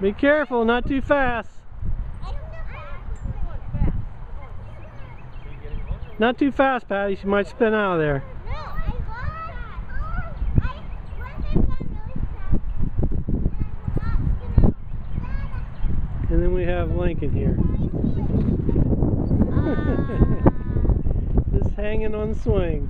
Be careful, not too fast. Not too fast, Patty. She might spin out of there. And then we have Lincoln here. Just hanging on the swing.